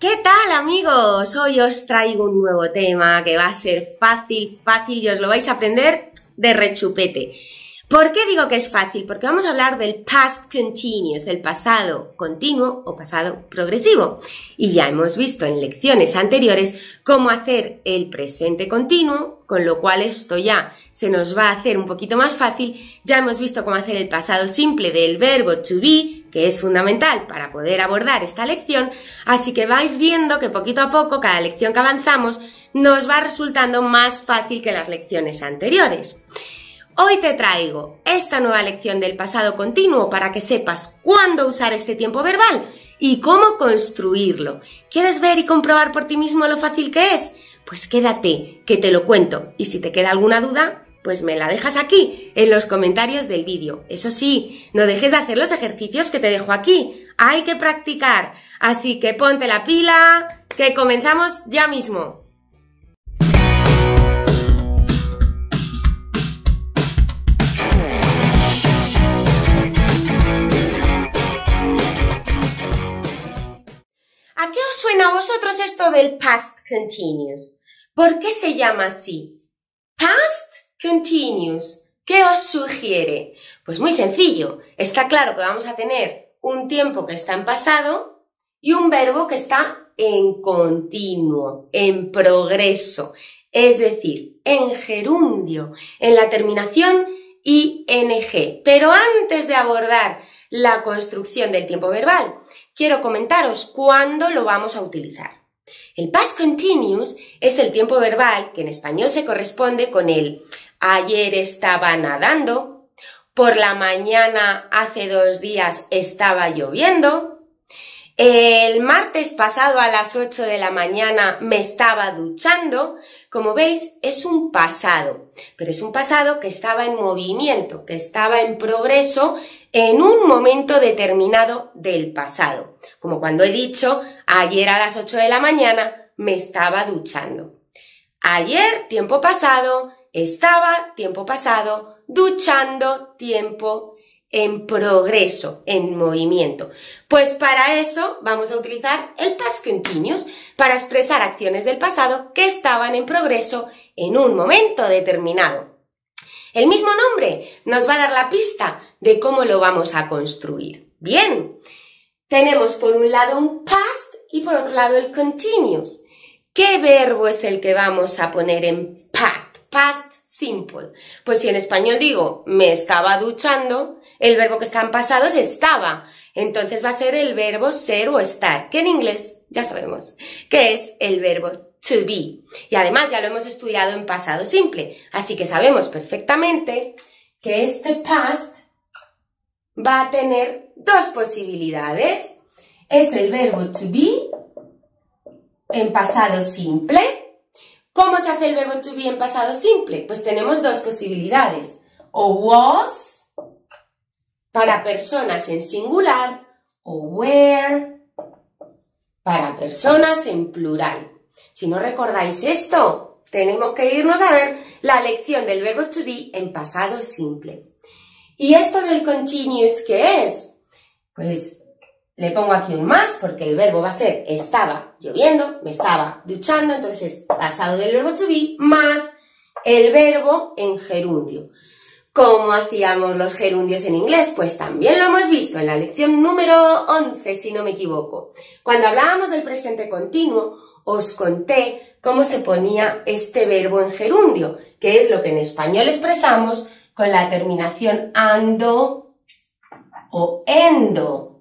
¿Qué tal amigos? Hoy os traigo un nuevo tema que va a ser fácil, fácil y os lo vais a aprender de rechupete. ¿Por qué digo que es fácil? Porque vamos a hablar del past continuous, el pasado continuo o pasado progresivo. Y ya hemos visto en lecciones anteriores cómo hacer el presente continuo, con lo cual esto ya se nos va a hacer un poquito más fácil. Ya hemos visto cómo hacer el pasado simple del verbo to be, que es fundamental para poder abordar esta lección. Así que vais viendo que poquito a poco, cada lección que avanzamos, nos va resultando más fácil que las lecciones anteriores. Hoy te traigo esta nueva lección del pasado continuo para que sepas cuándo usar este tiempo verbal y cómo construirlo. ¿Quieres ver y comprobar por ti mismo lo fácil que es? Pues quédate, que te lo cuento. Y si te queda alguna duda, pues me la dejas aquí, en los comentarios del vídeo. Eso sí, no dejes de hacer los ejercicios que te dejo aquí. Hay que practicar. Así que ponte la pila, que comenzamos ya mismo. suena a vosotros esto del past continuous? ¿Por qué se llama así? Past continuous. ¿Qué os sugiere? Pues muy sencillo. Está claro que vamos a tener un tiempo que está en pasado y un verbo que está en continuo, en progreso, es decir, en gerundio, en la terminación ing. Pero antes de abordar la construcción del tiempo verbal, quiero comentaros cuándo lo vamos a utilizar. El past continuous es el tiempo verbal que en español se corresponde con el ayer estaba nadando, por la mañana hace dos días estaba lloviendo, el martes pasado a las 8 de la mañana me estaba duchando. Como veis, es un pasado, pero es un pasado que estaba en movimiento, que estaba en progreso en un momento determinado del pasado. Como cuando he dicho, ayer a las 8 de la mañana me estaba duchando. Ayer, tiempo pasado, estaba, tiempo pasado, duchando, tiempo en progreso, en movimiento. Pues para eso vamos a utilizar el past continuous, para expresar acciones del pasado que estaban en progreso en un momento determinado. El mismo nombre nos va a dar la pista de cómo lo vamos a construir. Bien, tenemos por un lado un past y por otro lado el continuous. ¿Qué verbo es el que vamos a poner en past? Past simple. Pues si en español digo me estaba duchando, el verbo que está en pasado es estaba. Entonces va a ser el verbo ser o estar, que en inglés ya sabemos que es el verbo to be. Y además ya lo hemos estudiado en pasado simple, así que sabemos perfectamente que este past va a tener dos posibilidades. Es el verbo to be en pasado simple. ¿Cómo se hace el verbo to be en pasado simple? Pues tenemos dos posibilidades. O was para personas en singular o where para personas en plural. Si no recordáis esto, tenemos que irnos a ver la lección del verbo to be en pasado simple. ¿Y esto del continuous qué es? Pues le pongo aquí un más porque el verbo va a ser estaba lloviendo, me estaba duchando, entonces pasado del verbo to be más el verbo en gerundio. ¿Cómo hacíamos los gerundios en inglés? Pues también lo hemos visto en la lección número 11, si no me equivoco. Cuando hablábamos del presente continuo, os conté cómo se ponía este verbo en gerundio, que es lo que en español expresamos con la terminación ando o endo.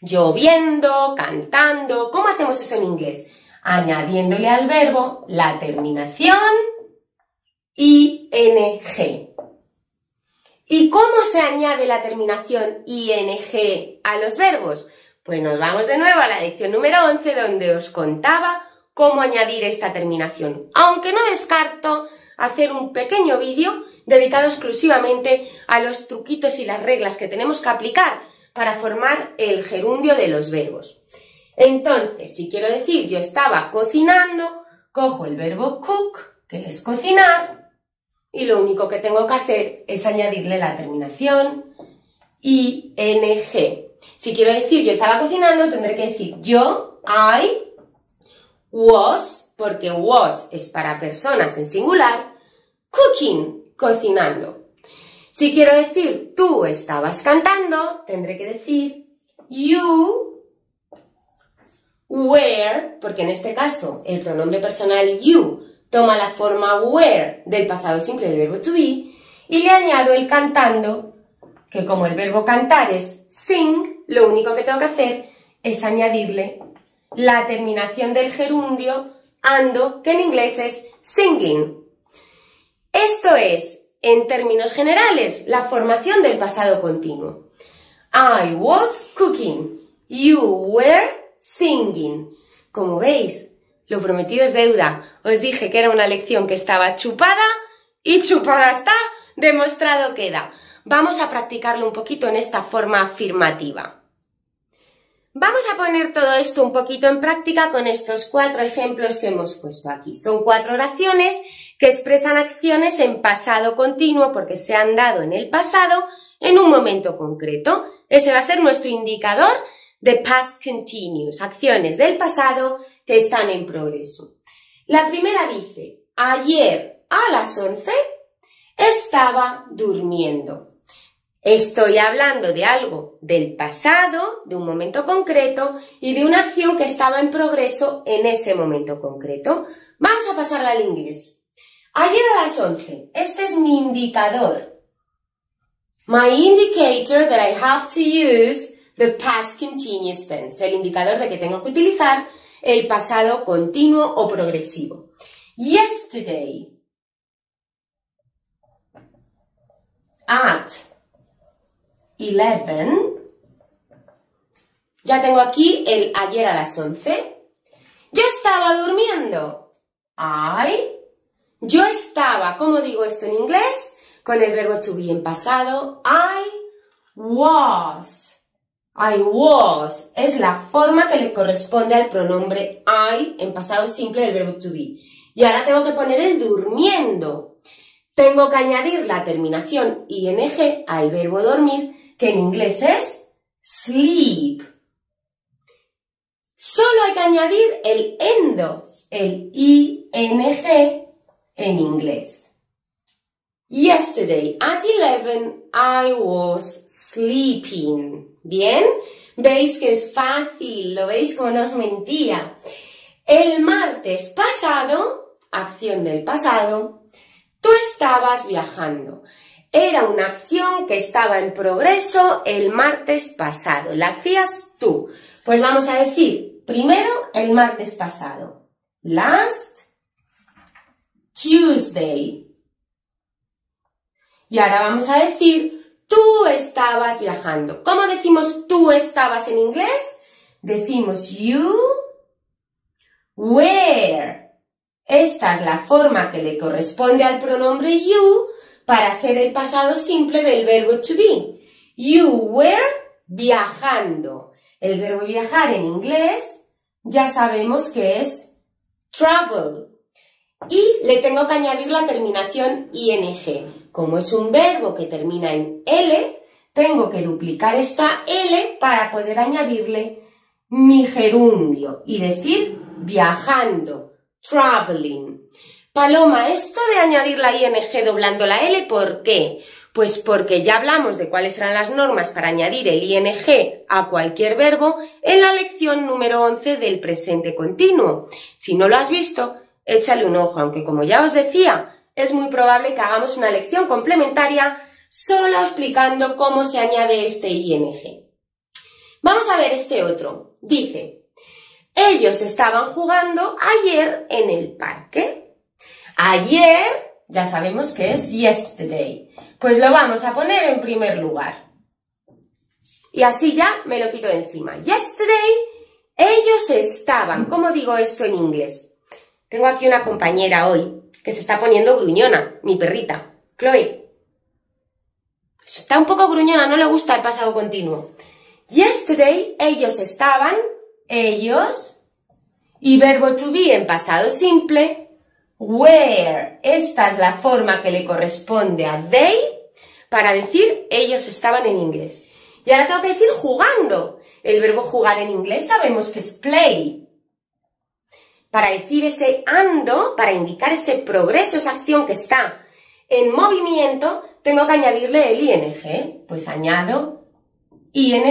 Lloviendo, cantando. ¿Cómo hacemos eso en inglés? Añadiéndole al verbo la terminación ing. ¿Y cómo se añade la terminación ing a los verbos? Pues nos vamos de nuevo a la lección número 11 donde os contaba cómo añadir esta terminación, aunque no descarto hacer un pequeño vídeo dedicado exclusivamente a los truquitos y las reglas que tenemos que aplicar para formar el gerundio de los verbos. Entonces, si quiero decir yo estaba cocinando, cojo el verbo cook, que es cocinar, y lo único que tengo que hacer es añadirle la terminación ing. Si quiero decir yo estaba cocinando, tendré que decir yo I was, porque was es para personas en singular, cooking, cocinando. Si quiero decir tú estabas cantando, tendré que decir you were, porque en este caso el pronombre personal you toma la forma were del pasado simple del verbo to be, y le añado el cantando, que como el verbo cantar es sing, lo único que tengo que hacer es añadirle la terminación del gerundio ando, que en inglés es singing. Esto es, en términos generales, la formación del pasado continuo. I was cooking. You were singing. Como veis, lo prometido es deuda. Os dije que era una lección que estaba chupada y chupada está, demostrado queda. Vamos a practicarlo un poquito en esta forma afirmativa. Vamos a poner todo esto un poquito en práctica con estos cuatro ejemplos que hemos puesto aquí. Son cuatro oraciones que expresan acciones en pasado continuo porque se han dado en el pasado en un momento concreto. Ese va a ser nuestro indicador de past continuous, acciones del pasado que están en progreso. La primera dice, ayer a las 11 estaba durmiendo. Estoy hablando de algo del pasado, de un momento concreto y de una acción que estaba en progreso en ese momento concreto. Vamos a pasarla al inglés. Ayer a las 11. Este es mi indicador. My indicator that I have to use the past continuous tense. El indicador de que tengo que utilizar el pasado continuo o progresivo. Yesterday. At 11. Ya tengo aquí el ayer a las 11. Yo estaba durmiendo. I. Yo estaba, ¿cómo digo esto en inglés? Con el verbo to be en pasado. I was. I was es la forma que le corresponde al pronombre I en pasado simple del verbo to be. Y ahora tengo que poner el durmiendo. Tengo que añadir la terminación ing al verbo dormir que en inglés es sleep. Solo hay que añadir el endo, el ing en inglés. Yesterday at 11 I was sleeping. ¿Bien? ¿Veis que es fácil? ¿Lo veis como no os mentía? El martes pasado, acción del pasado, tú estabas viajando. Era una acción que estaba en progreso el martes pasado. La hacías tú. Pues vamos a decir primero el martes pasado. Last Tuesday. Y ahora vamos a decir tú estabas viajando. ¿Cómo decimos tú estabas en inglés? Decimos you were. Esta es la forma que le corresponde al pronombre you para hacer el pasado simple del verbo to be. You were viajando. El verbo viajar en inglés ya sabemos que es travel. Y le tengo que añadir la terminación ing. Como es un verbo que termina en L, tengo que duplicar esta L para poder añadirle mi gerundio y decir viajando, traveling. Paloma, esto de añadir la ing doblando la L, ¿por qué? Pues porque ya hablamos de cuáles eran las normas para añadir el ing a cualquier verbo en la lección número 11 del presente continuo. Si no lo has visto, échale un ojo, aunque como ya os decía, es muy probable que hagamos una lección complementaria solo explicando cómo se añade este ing. Vamos a ver este otro. Dice, ellos estaban jugando ayer en el parque. Ayer, ya sabemos que es yesterday. Pues lo vamos a poner en primer lugar. Y así ya me lo quito de encima. Yesterday, ellos estaban. ¿Cómo digo esto en inglés? Tengo aquí una compañera hoy que se está poniendo gruñona, mi perrita, Chloe. Está un poco gruñona, no le gusta el pasado continuo. Yesterday, ellos estaban, ellos, y verbo to be en pasado simple, where. Esta es la forma que le corresponde a they para decir ellos estaban en inglés. Y ahora tengo que decir jugando. el verbo jugar en inglés sabemos que es play. Para decir ese ando, para indicar ese progreso, esa acción que está en movimiento, tengo que añadirle el ing. Pues añado ing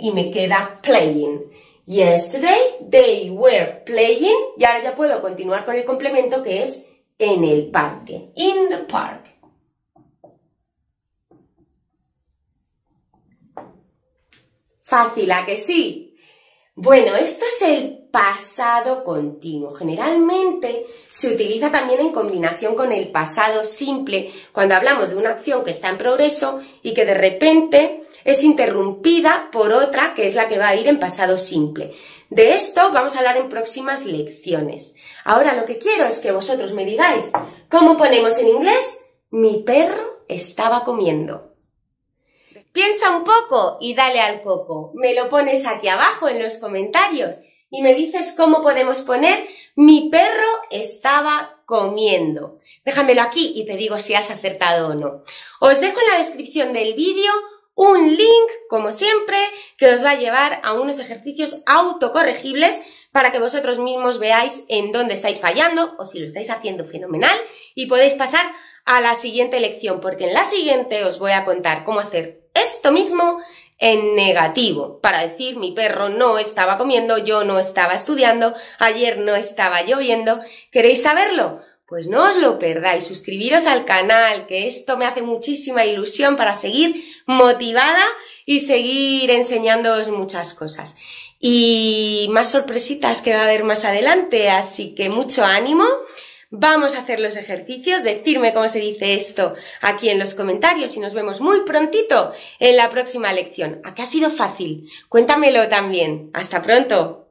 y me queda playing. Yesterday they were playing y ahora ya puedo continuar con el complemento que es en el parque. In the park. Fácil, ¿a que sí? Bueno, esto es el pasado continuo. Generalmente se utiliza también en combinación con el pasado simple cuando hablamos de una acción que está en progreso y que de repente es interrumpida por otra que es la que va a ir en pasado simple. De esto vamos a hablar en próximas lecciones. Ahora lo que quiero es que vosotros me digáis cómo ponemos en inglés mi perro estaba comiendo. Piensa un poco y dale al coco. Me lo pones aquí abajo en los comentarios y me dices cómo podemos poner mi perro estaba comiendo. Déjamelo aquí y te digo si has acertado o no. Os dejo en la descripción del vídeo un link, como siempre, que os va a llevar a unos ejercicios autocorregibles para que vosotros mismos veáis en dónde estáis fallando o si lo estáis haciendo fenomenal y podéis pasar a la siguiente lección, porque en la siguiente os voy a contar cómo hacer esto mismo en negativo, para decir mi perro no estaba comiendo, yo no estaba estudiando, ayer no estaba lloviendo. ¿Queréis saberlo? Pues no os lo perdáis, suscribiros al canal, que esto me hace muchísima ilusión para seguir motivada y seguir enseñándoos muchas cosas. Y más sorpresitas que va a haber más adelante, así que mucho ánimo. Vamos a hacer los ejercicios, decirme cómo se dice esto aquí en los comentarios y nos vemos muy prontito en la próxima lección. ¿A qué ha sido fácil? Cuéntamelo también. Hasta pronto.